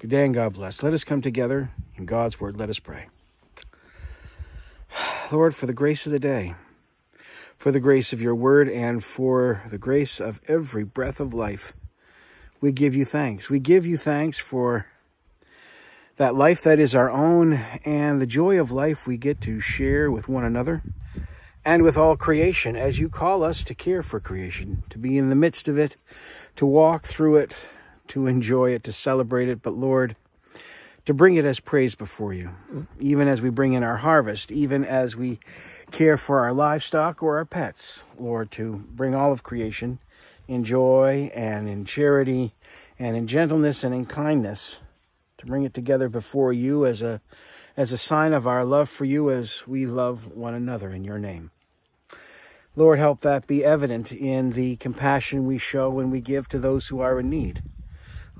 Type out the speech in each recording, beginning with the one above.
Good day and God bless. Let us come together in God's word. Let us pray. Lord, for the grace of the day, for the grace of your word, and for the grace of every breath of life, we give you thanks. We give you thanks for that life that is our own and the joy of life we get to share with one another and with all creation as you call us to care for creation, to be in the midst of it, to walk through it, to enjoy it, to celebrate it, but Lord, to bring it as praise before you, even as we bring in our harvest, even as we care for our livestock or our pets, Lord, to bring all of creation in joy and in charity and in gentleness and in kindness, to bring it together before you as a as a sign of our love for you as we love one another in your name. Lord, help that be evident in the compassion we show when we give to those who are in need.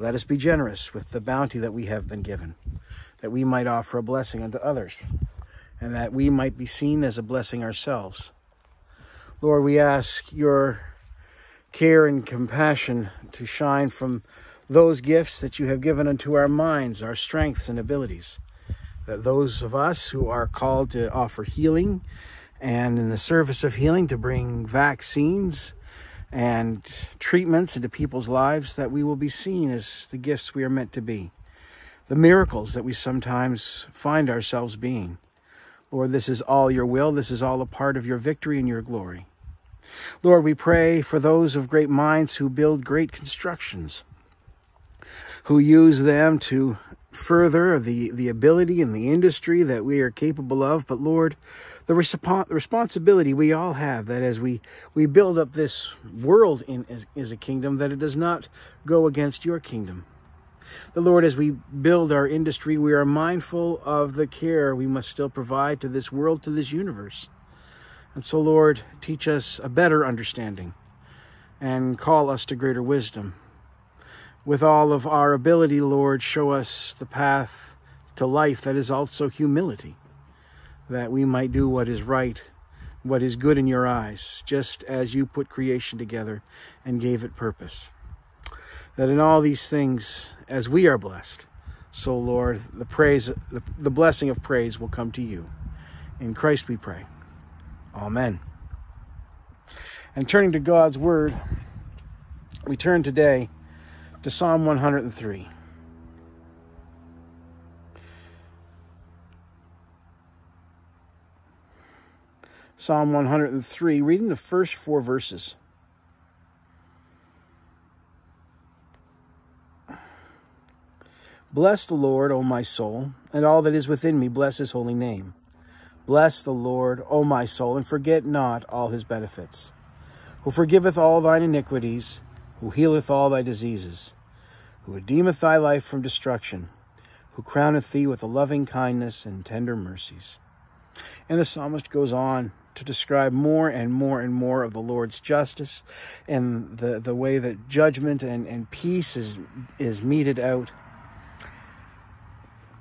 Let us be generous with the bounty that we have been given, that we might offer a blessing unto others, and that we might be seen as a blessing ourselves. Lord, we ask your care and compassion to shine from those gifts that you have given unto our minds, our strengths and abilities. That those of us who are called to offer healing and in the service of healing to bring vaccines and treatments into people's lives that we will be seen as the gifts we are meant to be, the miracles that we sometimes find ourselves being. Lord, this is all your will. This is all a part of your victory and your glory. Lord, we pray for those of great minds who build great constructions, who use them to further the, the ability and the industry that we are capable of. But Lord, the, resp- the responsibility we all have that as we, we build up this world in as, as a kingdom, that it does not go against your kingdom. The Lord, as we build our industry, we are mindful of the care we must still provide to this world, to this universe. And so, Lord, teach us a better understanding and call us to greater wisdom with all of our ability, Lord, show us the path to life that is also humility, that we might do what is right, what is good in your eyes, just as you put creation together and gave it purpose. That in all these things, as we are blessed, so Lord, the praise, the, blessing of praise will come to you. In Christ we pray. Amen. And turning to God's word, we turn today to Psalm 103. Psalm 103, reading the first four verses. Bless the Lord, O my soul, and all that is within me, bless his holy name. Bless the Lord, O my soul, and forget not all his benefits, who forgiveth all thine iniquities, who healeth all thy diseases, who redeemeth thy life from destruction, who crowneth thee with a loving kindness and tender mercies. And the psalmist goes on to describe more and more and more of the Lord's justice and the, the way that judgment and, and peace is, is meted out.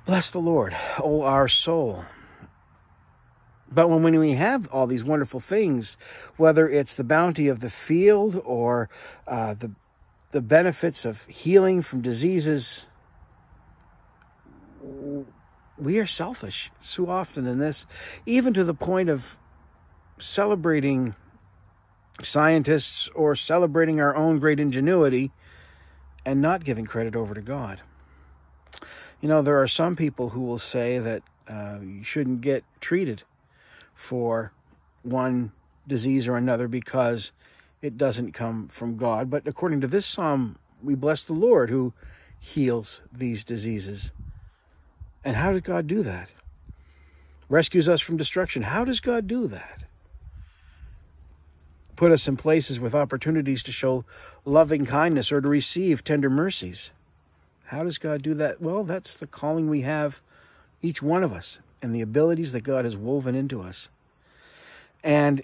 Bless the Lord, O our soul. But when, when we have all these wonderful things, whether it's the bounty of the field or uh, the, the benefits of healing from diseases, we are selfish so often in this, even to the point of celebrating scientists or celebrating our own great ingenuity and not giving credit over to God. You know, there are some people who will say that uh, you shouldn't get treated for one disease or another because it doesn't come from God. But according to this psalm, we bless the Lord who heals these diseases. And how did God do that? Rescues us from destruction. How does God do that? Put us in places with opportunities to show loving kindness or to receive tender mercies. How does God do that? Well, that's the calling we have, each one of us and the abilities that God has woven into us. And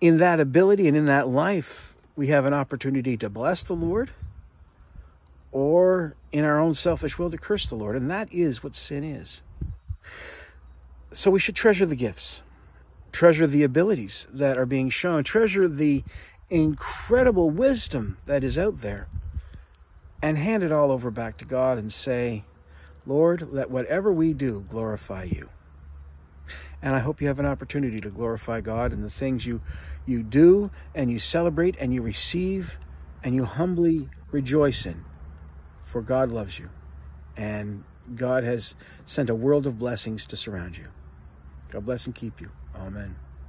in that ability and in that life, we have an opportunity to bless the Lord or in our own selfish will to curse the Lord. And that is what sin is. So we should treasure the gifts, treasure the abilities that are being shown, treasure the incredible wisdom that is out there. and hand it all over back to God and say, Lord, let whatever we do glorify you. And I hope you have an opportunity to glorify God in the things you, you do and you celebrate and you receive and you humbly rejoice in. For God loves you. And God has sent a world of blessings to surround you. God bless and keep you. Amen.